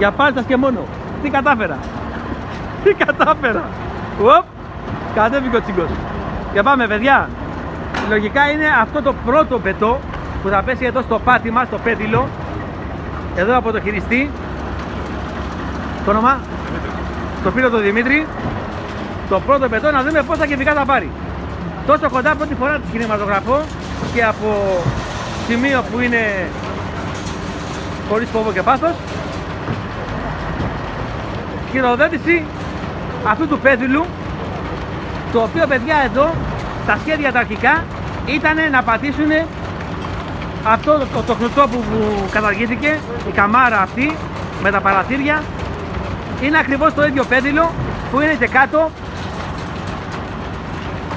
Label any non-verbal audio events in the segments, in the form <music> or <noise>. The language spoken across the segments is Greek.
Για πάλτσας και μόνο. Τι κατάφερα. Τι κατάφερα. Οπ. Κατέβηκε ο τσίγκος. Και πάμε παιδιά. Λογικά είναι αυτό το πρώτο πετό που θα πέσει εδώ στο πάτημα, στο πέτυλο. Εδώ από το χειριστή. Το όνομα; Το φίλο του Δημήτρη. Το πρώτο πετό να δούμε πόσα κεφικά θα πάρει. Τόσο κοντά πρώτη φορά τη κινηματογραφώ και από σημείο που είναι χωρίς φόβο και πάθος χειροδέτηση αυτού του πέδιλου το οποίο παιδιά εδώ τα σχέδια τα αρχικά ήταν να πατήσουν αυτό το, το, το που, που καταργήθηκε η καμάρα αυτή με τα παραθύρια. Είναι ακριβώς το ίδιο πέδιλο που είναι και κάτω.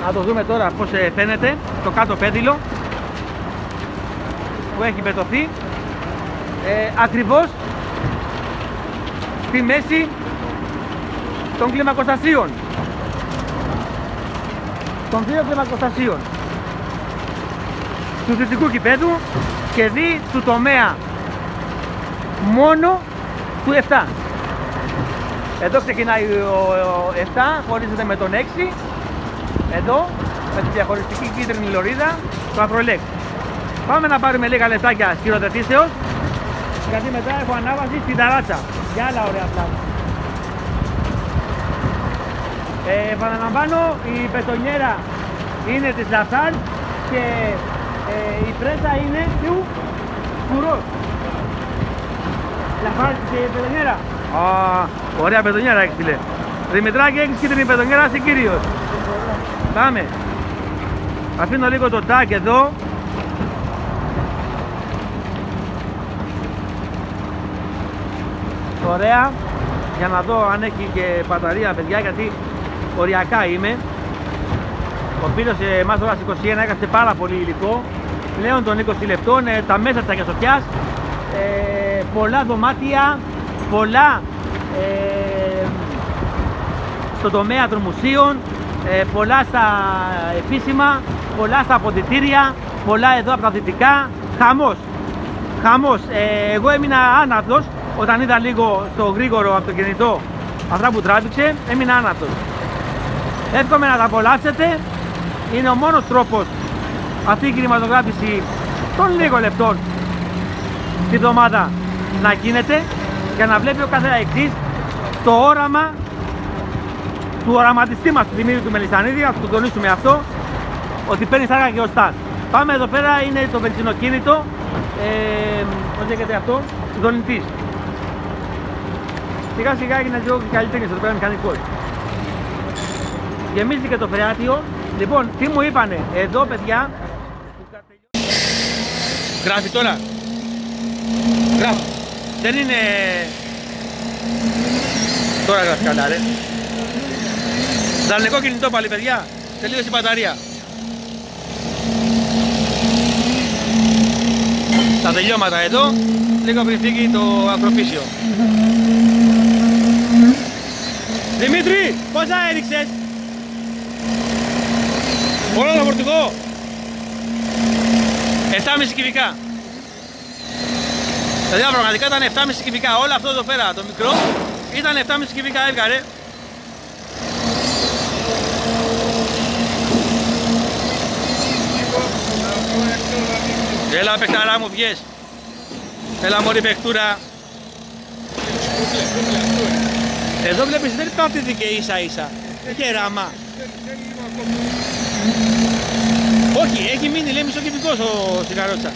Να το δούμε τώρα πως ε, φαίνεται το κάτω πέδιλο που έχει πετωθεί. Ε, ακριβώς στη μέση των κλιμακοστασίων των δύο κλιμακοστασίων του δυτικού κηπέδου και δι του τομέα μόνο του 7 εδώ ξεκινάει ο 7 χωρίζεται με τον 6 εδώ με τη διαχωριστική κίτρινη λωρίδα του Ακρολέξ πάμε να πάρουμε λίγα λεπτάκια χειροδετήσεως γιατί μετά έχω ανάβαση στην ταράτσα για άλλα ωραία πράγματα ε, επαναλαμβάνω η πετονιέρα είναι της Λαφσάν και ε, η πρέσα είναι του Κουρός. Λαφσάν και η πετονιέρα. Α, ωραία πετονιέρα έχεις φίλε. Δημητράκη έχεις κίτρινη πετονιέρα, είσαι κύριος. Πάμε. Αφήνω λίγο το τάκ εδώ. Ωραία. Για να δω αν έχει και μπαταρία παιδιά γιατί οριακά είμαι Ο φίλος ε, εμάς τώρα 21 έκασε πάρα πολύ υλικό Πλέον των 20 λεπτών ε, τα μέσα της Αγιασοφιάς ε, Πολλά δωμάτια Πολλά ε, στο τομέα των μουσείων ε, πολλά στα επίσημα, πολλά στα αποδητήρια, πολλά εδώ από τα δυτικά, χαμός. Χαμός. Ε, εγώ έμεινα άναυτος όταν είδα λίγο στο γρήγορο αυτοκινητό αυτά που τράβηξε, έμεινα άναυτος. Εύχομαι να τα απολαύσετε. Είναι ο μόνος τρόπος αυτή η κινηματογράφηση των λίγων λεπτών τη βδομάδα να γίνεται και να βλέπει ο κάθε αεξής το όραμα του οραματιστή μας του Δημήτρη του Μελισανίδη, να το τονίσουμε αυτό, ότι παίρνει σάκα και ο Στάς. Πάμε εδώ πέρα, είναι το βενζινοκίνητο, ε, πώς λέγεται αυτό, δονητής. Σιγά σιγά έγινε λίγο καλλιτέχνης εδώ πέρα μηχανικός. Γεμίζει το φρεάτιο. Λοιπόν, τι μου είπανε, εδώ παιδιά... Γράφει τώρα. Γράφει. Δεν είναι... Τώρα γράφει καλά ρε. Δανεικό κινητό πάλι παιδιά. Τελείωσε η μπαταρία. Τα τελειώματα εδώ. Λίγο πριν φύγει το ακροφύσιο. Δημήτρη, πόσα έριξες; Όλο το φορτηγό. 7,5 κυβικά. Δηλαδή πραγματικά ήταν 7,5 κυβικά. Όλο αυτό εδώ πέρα το μικρό ήταν 7,5 κυβικά έβγαλε. Έλα παιχταρά μου βγες. Έλα μωρή παιχτούρα. Εδώ βλέπεις δεν υπάρχει και ίσα ίσα. Έχει ράμα. Όχι, έχει μείνει λέει μισό κυβικός ο σιγαρότσα.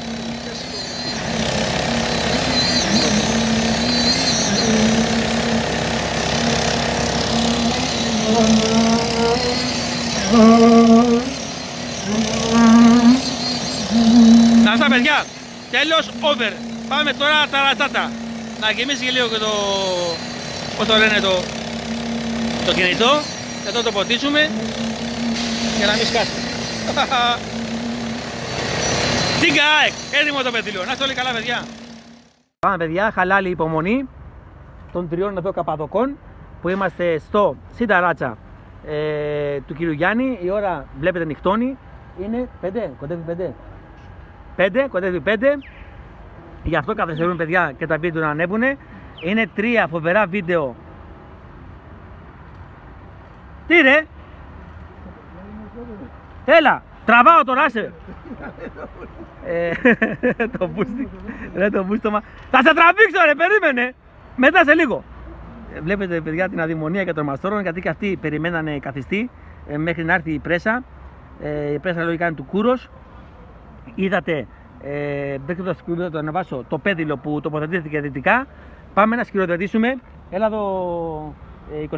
Να στα παιδιά, τέλος over. Πάμε τώρα τα ρατσάτα. Να γεμίσει και λίγο και το, πώς το λένε το, το κινητό. Εδώ το ποτίσουμε για να μην σκάσει. <laughs> Τίγκα ΑΕΚ, έτοιμο το πετύλιο. Να είστε όλοι καλά παιδιά. Πάμε παιδιά, χαλάλη υπομονή των τριών εδώ καπαδοκών που είμαστε στο Σιταράτσα ε, του κύριου Γιάννη. Η ώρα βλέπετε νυχτώνει. Είναι 5, κοντεύει 5. 5, κοντεύει 5. Γι' αυτό καθυστερούν παιδιά και τα βίντεο να ανέβουν. Είναι τρία φοβερά βίντεο. Τι ρε! Έλα! Τραβάω τώρα, άσε! ε, <laughs> το μπούστι. Ρε το μπούστομα. Θα σε τραβήξω ρε, περίμενε! Μετά σε λίγο. Ε, βλέπετε παιδιά την αδημονία και των μαστόρων γιατί και αυτοί περιμένανε καθιστή ε, μέχρι να έρθει η πρέσα. Ε, η πρέσα λογικά είναι του Κούρος. Είδατε, ε, δεν ξέρω το το ανεβάσω, το πέδιλο που τοποθετήθηκε δυτικά. Πάμε να σκυροδετήσουμε. Έλα εδώ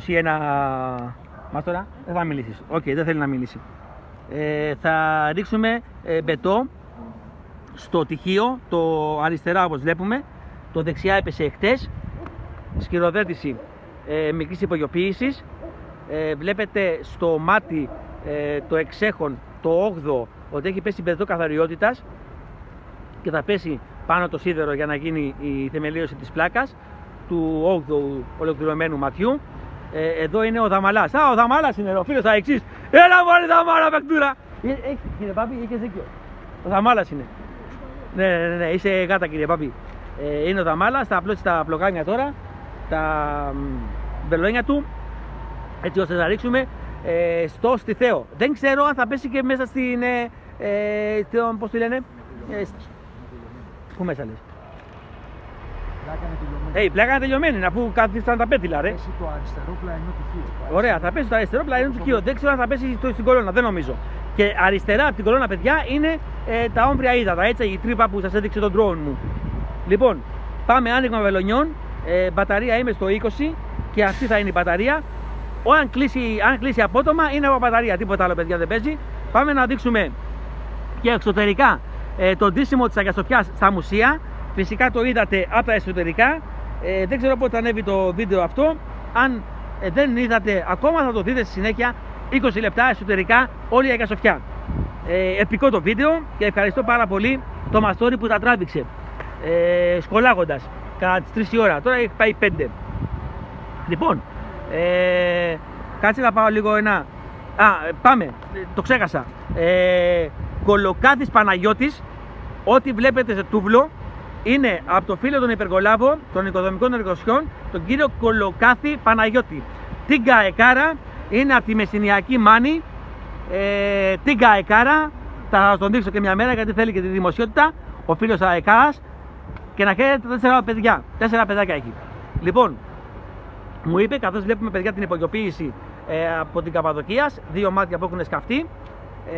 21 μάστορα. Δεν θα μιλήσεις. Οκ, δεν θέλει να μιλήσει. Ε, θα ρίξουμε ε, μπετό στο τοιχίο, το αριστερά όπως βλέπουμε. Το δεξιά έπεσε εχθές. Σκυροδέτηση ε, μικρής υπογειοποίησης. Ε, βλέπετε στο μάτι ε, το εξέχον, το 8ο, ότι έχει πέσει μπετό καθαριότητας και θα πέσει πάνω το σίδερο για να γίνει η θεμελίωση της πλάκας του 8ου ολοκληρωμένου ματιού. Ε, εδώ είναι ο Δαμαλάς. Α, ο Δαμαλάς είναι ο φίλος Αεξής. Έλα μόλι Δαμαλά, παικτούρα. Ε, έχει κύριε Πάπη, έχει δίκιο. Ο Δαμάλα είναι. Ναι, ναι, ναι, ναι, είσαι γάτα κύριε Πάπη. Ε, είναι ο Δαμάλα, θα απλώσει τα πλοκάνια τώρα, τα μπελόνια του, έτσι ώστε να ρίξουμε ε, στο στιθέο. Δεν ξέρω αν θα πέσει και μέσα στην. Ε, ε, πώς τη λένε, ε, πού μέσα λες; Ε, η πλάκα είναι τελειωμένη, αφού καθίσταν τα πέτυλα, ρε. Πέσει το αριστερό πλαϊνό του Ωραία, θα πέσει το αριστερό πλαϊνό του Δεν ξέρω αν θα πέσει το, στην κολόνα, δεν νομίζω. Και αριστερά από την κολόνα, παιδιά, είναι ε, τα όμβρια ύδατα, έτσι, η τρύπα που σας έδειξε τον drone μου. Λοιπόν, πάμε άνοιγμα βελονιών. Ε, μπαταρία είμαι στο 20 και αυτή θα είναι η μπαταρία. Αν κλείσει, αν κλείσει απότομα είναι από μπαταρία, τίποτα άλλο παιδιά δεν παίζει. Πάμε να δείξουμε και εξωτερικά ε, το ντύσιμο της αγκαστοφιάς στα μουσεία. Φυσικά το είδατε από τα εσωτερικά. Ε, δεν ξέρω πότε θα ανέβει το βίντεο αυτό. Αν ε, δεν είδατε ακόμα θα το δείτε στη συνέχεια 20 λεπτά εσωτερικά όλη η αγκασοφιά. Ε, επικό το βίντεο και ευχαριστώ πάρα πολύ το μαστόρι που τα τράβηξε ε, σκολάγοντας κατά τις 3 η ώρα. Τώρα έχει πάει 5. Λοιπόν, ε, κάτσε να πάω λίγο ένα... Α, πάμε, το ξέχασα. Ε, Κολοκάθης Παναγιώτης, ό,τι βλέπετε σε τούβλο, είναι από το φίλο των υπεργολάβων των οικοδομικών εργοσιών, τον κύριο Κολοκάθη Παναγιώτη. Την Καεκάρα είναι από τη Μεσσηνιακή Μάνη. Ε, την Καεκάρα, θα τον δείξω και μια μέρα γιατί θέλει και τη δημοσιότητα. Ο φίλος Αεκάρα και να ξέρετε τέσσερα παιδιά. Τέσσερα παιδάκια έχει. Λοιπόν, μου είπε καθώς βλέπουμε παιδιά την υπογειοποίηση ε, από την Καπαδοκίας, δύο μάτια που έχουν σκαφτεί.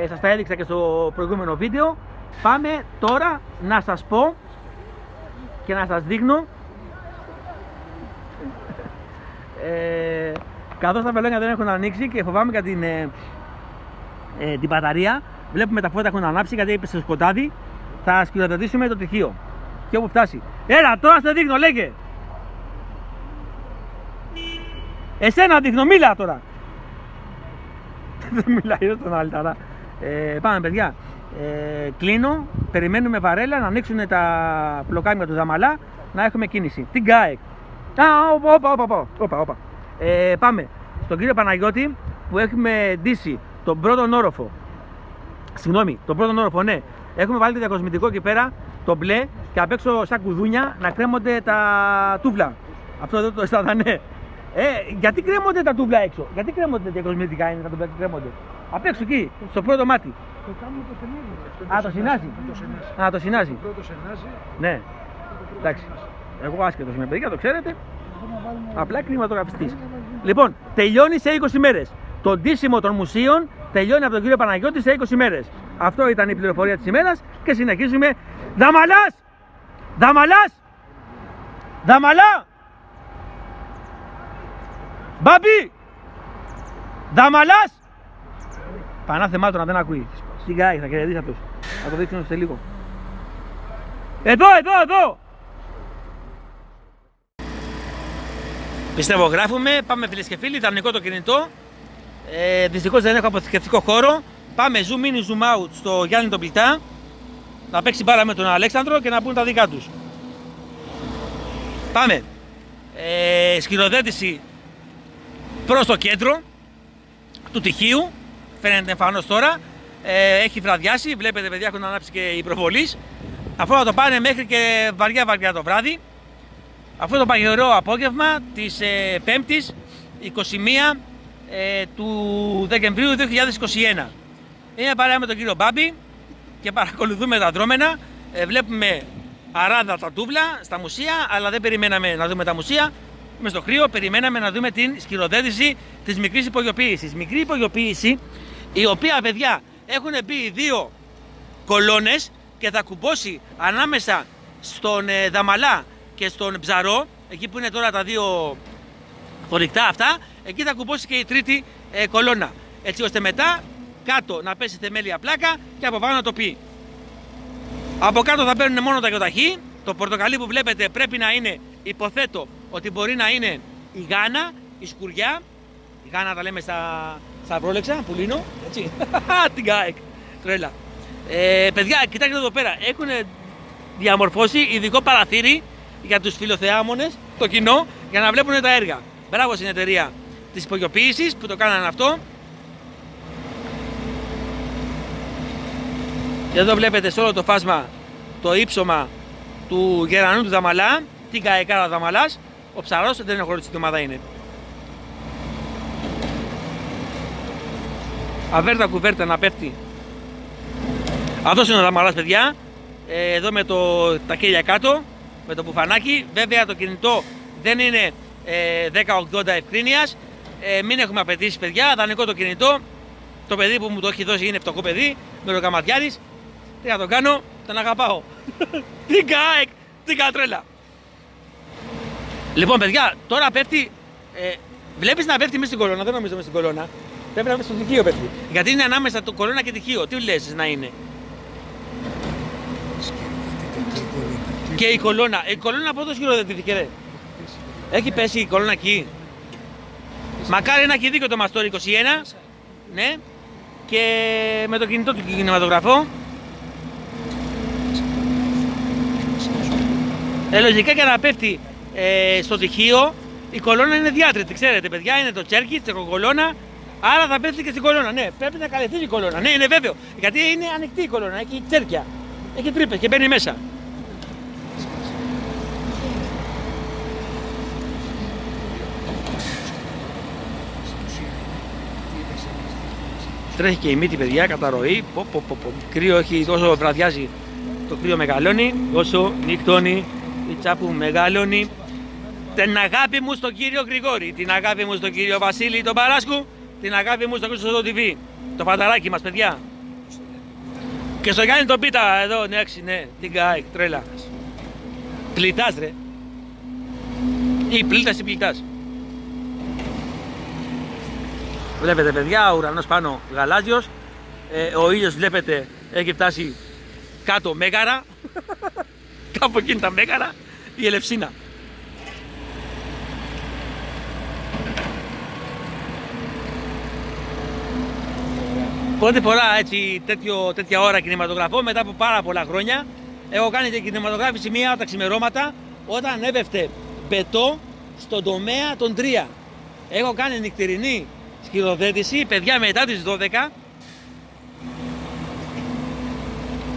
Ε, σας τα έδειξα και στο προηγούμενο βίντεο. Πάμε τώρα να σας πω και να σας δείχνω. Ε, καθώς τα βελόνια δεν έχουν ανοίξει και φοβάμαι για την, ε, ε, την μπαταρία βλέπουμε τα φώτα έχουν ανάψει γιατί έπεσε στο σκοτάδι. Θα σκυλοδοτήσουμε το τυχείο και όπου φτάσει. Έλα τώρα σε δείχνω λέγε. Εσένα δείχνω μίλα τώρα. <laughs> Δεν μιλάει τον αλταρά ε, πάμε παιδιά ε, κλείνω, περιμένουμε βαρέλα να ανοίξουν τα πλοκάμια του Ζαμαλά να έχουμε κίνηση. Την ΚΑΕΚ. Α, όπα, όπα, όπα, όπα, όπα. Ε, πάμε στον κύριο Παναγιώτη που έχουμε ντύσει τον πρώτο όροφο. Συγγνώμη, τον πρώτο όροφο, ναι. Έχουμε βάλει το διακοσμητικό εκεί πέρα, το μπλε και απ' έξω σαν κουδούνια να κρέμονται τα τούβλα. Αυτό εδώ το αισθάντα, ναι. Ε, γιατί κρέμονται τα τούβλα έξω, γιατί κρέμονται τα διακοσμητικά είναι τα τούβλα και κρέμονται; Απ' έξω εκεί, στο πρώτο μάτι. Το κάνουμε το συνάζι. Α, το συνάζει. Α, το συνάζει. Το πρώτο συνάζει. Ναι. Εντάξει. Εγώ άσχετος με παιδιά, το ξέρετε. Απλά κλιματογραφιστή. Λοιπόν, τελειώνει σε 20 μέρες. Το ντύσιμο των μουσείων τελειώνει από τον κύριο Παναγιώτη σε 20 μέρες. Αυτό ήταν η πληροφορία της ημέρας και συνεχίζουμε. Δαμαλάς! Δαμαλάς! Δαμαλά! Μπαμπί! Δαμαλάς! Πανά θεμάτων δεν ακούει. Σιγά θα κερδίσει αυτός. Θα το δείξω σε λίγο. Εδώ, εδώ, εδώ! Πιστεύω γράφουμε, πάμε φίλες και φίλοι, δανεικό το κινητό. Ε, Δυστυχώς δεν έχω αποθηκευτικό χώρο. Πάμε zoom in, zoom out στο Γιάννη τον Πλητά. Να παίξει μπάλα με τον Αλέξανδρο και να πούν τα δικά τους. Πάμε. Ε, σκυροδέτηση προς το κέντρο του τυχείου φαίνεται εμφανώς τώρα. Ε, έχει βραδιάσει, βλέπετε παιδιά έχουν ανάψει και οι προβολείς. Αυτό θα το πάνε μέχρι και βαριά βαριά το βράδυ. αυτό το παγερό απόγευμα της ε, 5ης 21 ε, του Δεκεμβρίου 2021. Είναι παρέα με τον κύριο Μπάμπη και παρακολουθούμε τα δρόμενα. Ε, βλέπουμε αράδα τα τούβλα στα μουσεία, αλλά δεν περιμέναμε να δούμε τα μουσεία. Με στο κρύο περιμέναμε να δούμε την σκυροδέτηση της μικρής υπογειοποίησης. Μικρή υπογειοποίηση, η οποία παιδιά έχουν μπει δύο κολόνες και θα κουμπώσει ανάμεσα στον ε, Δαμαλά και στον Ψαρό, εκεί που είναι τώρα τα δύο θωρυκτά αυτά, εκεί θα κουμπώσει και η τρίτη ε, κολόνα. Έτσι ώστε μετά κάτω να πέσει θεμέλια πλάκα και από πάνω να το πει. Από κάτω θα παίρνουν μόνο τα γιοταχή. Το πορτοκαλί που βλέπετε πρέπει να είναι, υποθέτω, ότι μπορεί να είναι η γάνα, η σκουριά. Η γάνα τα λέμε στα, στα πρόλεξα, που λύνω. Έτσι. <laughs> Την ΚΑΕΚ. Τρέλα. Ε, παιδιά, κοιτάξτε εδώ πέρα. Έχουν διαμορφώσει ειδικό παραθύρι για τους φιλοθεάμονες, το κοινό, για να βλέπουν τα έργα. Μπράβο στην εταιρεία της υπογειοποίησης που το κάνανε αυτό. Και εδώ βλέπετε σε όλο το φάσμα το ύψωμα του γερανού του Δαμαλά, την καεκάρα Δαμαλάς. Ο ψαρός δεν είναι χωρίς την ομάδα είναι. Αβέρτα κουβέρτα να πέφτει. Αυτός είναι ο Δαμαλάς παιδιά. Ε, εδώ με το, τα χέρια κάτω, με το πουφανάκι. Βέβαια το κινητό δεν είναι ε, 1080 ευκρίνειας. Ε, μην έχουμε απαιτήσεις παιδιά, δανεικό το κινητό. Το παιδί που μου το έχει δώσει είναι φτωχό παιδί, με το καματιάρης. Τι να το κάνω, τον αγαπάω. τι καεκ, τι κατρέλα. Λοιπόν, παιδιά, τώρα πέφτει. Ε, Βλέπεις να πέφτει μέσα στην κολόνα, δεν νομίζω μέσα στην κολόνα. Πρέπει να πέφτει στο τυχείο πέφτει. Γιατί είναι ανάμεσα το κολόνα και τυχείο. Τι λες να είναι; Και η κολόνα. Η κολόνα από εδώ χειροδετήθηκε, ρε. Έχει πέσει η κολόνα εκεί. Μακάρι να έχει δίκιο το Μαστόρι 21. Ναι. Και με το κινητό του κινηματογραφό. Ε, λογικά και να πέφτει ε, στο τυχείο η κολόνα είναι διάτρητη, ξέρετε παιδιά, είναι το τσέρκι, τσεκοκολόνα, άρα θα πέφτει και στην κολόνα. Ναι, πρέπει να καλυφθεί η κολόνα. Ναι, είναι βέβαιο. Γιατί είναι ανοιχτή η κολόνα, έχει τσέρκια. Έχει τρύπες και μπαίνει μέσα. Τρέχει και η μύτη παιδιά, καταρροή. Πο, πο, πο, πο. Κρύο έχει, όσο βραδιάζει το κρύο μεγαλώνει, όσο νυχτώνει η τσάπου μεγαλώνει. Την αγάπη μου στον κύριο Γρηγόρη, την αγάπη μου στον κύριο Βασίλη τον Παράσκου, την αγάπη μου στον Κούστο TV. Το φανταράκι μας παιδιά. Και στο Γιάννη τον Πίτα εδώ, ναι, ναι, την ΚΑΕΚ, τρέλα. Πλητάς ρε. Ή πλήτας ή πλητάς. Βλέπετε παιδιά, ο ουρανός πάνω γαλάζιος. Ε, ο ήλιος βλέπετε έχει φτάσει κάτω μέγαρα. <laughs> Κάπου εκείνη τα μέγαρα. Η Ελευσίνα. Πρώτη φορά έτσι τέτοιο, τέτοια ώρα κινηματογραφώ μετά από πάρα πολλά χρόνια. Έχω κάνει και κινηματογράφηση μία από τα ξημερώματα όταν έπεφτε πετό στον τομέα των 3. Έχω κάνει νυχτερινή σκηδοδέτηση, παιδιά μετά τις 12.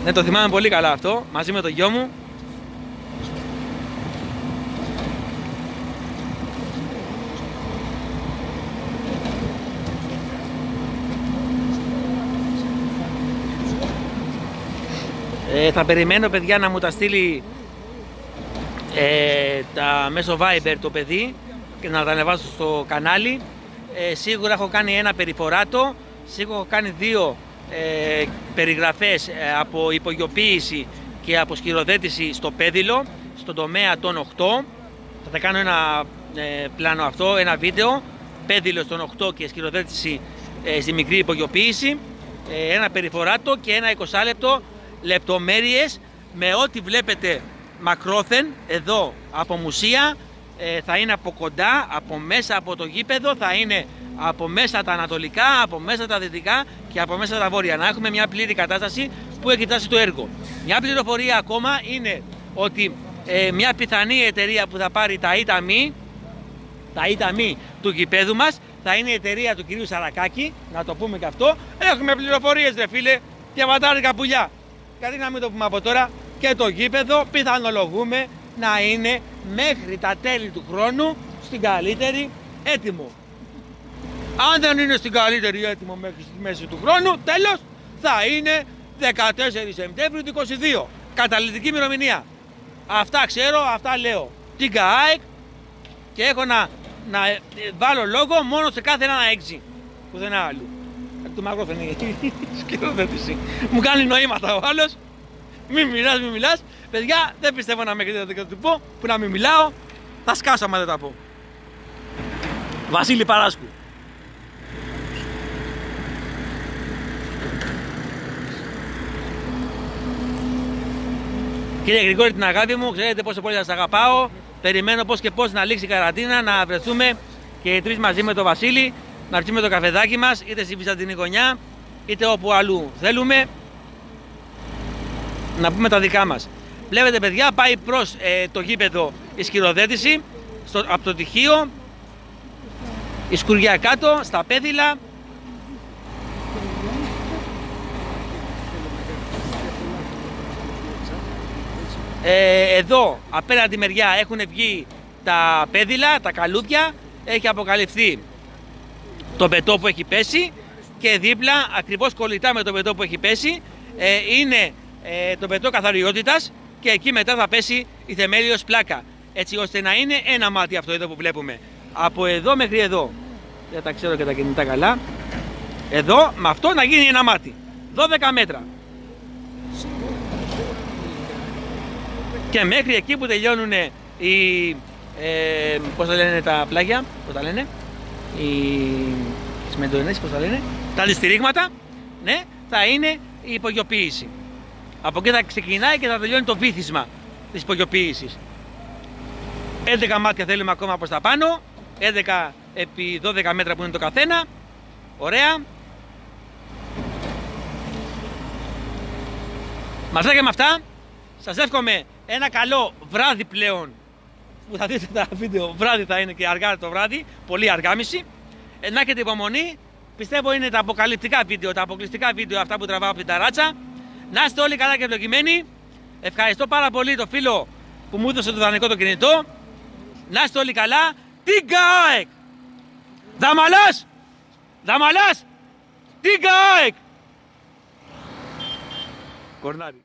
Ναι, το θυμάμαι πολύ καλά αυτό, μαζί με το γιο μου. Ε, θα περιμένω παιδιά να μου τα στείλει ε, τα μέσω Viber το παιδί και να τα ανεβάσω στο κανάλι. Ε, σίγουρα έχω κάνει ένα περιφοράτο, σίγουρα έχω κάνει δύο ε, περιγραφές ε, από υπογειοποίηση και από σκυροδέτηση στο πέδιλο, στον τομέα των 8. Θα τα κάνω ένα ε, πλάνο αυτό, ένα βίντεο, πέδιλο στον 8 και σκυροδέτηση στη μικρή υπογειοποίηση, ένα περιφοράτο και ένα 20 λεπτό λεπτομέρειες με ό,τι βλέπετε μακρόθεν εδώ από μουσεία ε, θα είναι από κοντά, από μέσα από το γήπεδο, θα είναι από μέσα τα ανατολικά, από μέσα τα δυτικά και από μέσα τα βόρεια. Να έχουμε μια πλήρη κατάσταση που έχει φτάσει το έργο. Μια πληροφορία ακόμα είναι ότι ε, μια πιθανή εταιρεία που θα πάρει τα ΙΤΑΜΗ, τα ΙΤΑΜΗ του γηπέδου μας, θα είναι η εταιρεία του κυρίου Σαρακάκη, να το πούμε και αυτό. Έχουμε πληροφορίες ρε φίλε, διαβατάρικα πουλιά. Γιατί να μην το πούμε από τώρα και το γήπεδο πιθανολογούμε να είναι μέχρι τα τέλη του χρόνου στην καλύτερη έτοιμο. Αν δεν είναι στην καλύτερη έτοιμο μέχρι στη μέση του χρόνου, τέλος, θα είναι 14 Σεπτέμβριου του 22. Καταλητική ημερομηνία. Αυτά ξέρω, αυτά λέω. Την ΚΑΕΚ και έχω να, να ε, βάλω λόγο μόνο σε κάθε ένα έξι. Πουθενά άλλου. Του μαγρό φαίνεται <laughs> σκηνοθέτηση. Μου κάνει νοήματα ο άλλος. Μην μιλάς, μην μιλάς. Παιδιά, δεν πιστεύω να με κρίνετε και του πω που να μην μιλάω. Θα σκάσω άμα δεν τα πω. Βασίλη Παράσκου. Κύριε Γρηγόρη, την αγάπη μου, ξέρετε πόσο πολύ σας αγαπάω. Περιμένω πώς και πώς να λήξει η καραντίνα, να βρεθούμε και οι τρεις μαζί με τον Βασίλη, να πιούμε το καφεδάκι μας, είτε στη Βυζαντινή γωνιά, είτε όπου αλλού θέλουμε, να πούμε τα δικά μας. Βλέπετε παιδιά, πάει προς ε, το γήπεδο η σκυροδέτηση, στο, από το τυχείο, η σκουριά κάτω, στα πέδιλα, Ε, εδώ απέναντι μεριά έχουν βγει τα πέδιλα, τα καλούδια, έχει αποκαλυφθεί το πετό που έχει πέσει και δίπλα, ακριβώς κολλητά με το πετό που έχει πέσει, ε, είναι ε, το πετό καθαριότητας και εκεί μετά θα πέσει η θεμέλιος πλάκα. Έτσι ώστε να είναι ένα μάτι αυτό εδώ που βλέπουμε. Από εδώ μέχρι εδώ. Δεν τα ξέρω και τα κινητά καλά. Εδώ με αυτό να γίνει ένα μάτι. 12 μέτρα. και μέχρι εκεί που τελειώνουν οι, ε, πώς τα λένε τα πλάγια, πώς τα λένε, οι σμεντοενές, πώς τα λένε, τα αντιστηρίγματα, ναι, θα είναι η υπογειοποίηση. Από εκεί θα ξεκινάει και θα τελειώνει το βήθισμα της υπογειοποίησης. 11 μάτια θέλουμε ακόμα προς τα πάνω, 11 επί 12 μέτρα που είναι το καθένα, ωραία. Μαζάκια με αυτά, σας εύχομαι ένα καλό βράδυ πλέον που θα δείτε τα βίντεο βράδυ θα είναι και αργά το βράδυ, πολύ αργά μισή. Ε, να έχετε υπομονή, πιστεύω είναι τα αποκαλυπτικά βίντεο, τα αποκλειστικά βίντεο αυτά που τραβάω από την ταράτσα. Να είστε όλοι καλά και ευλογημένοι. Ευχαριστώ πάρα πολύ το φίλο που μου έδωσε το δανεικό το κινητό. Να είστε όλοι καλά. Τι ΚΑΕΚ! Δαμαλάς! Δαμαλάς! Τι ΚΑΕΚ! Κορνάρι.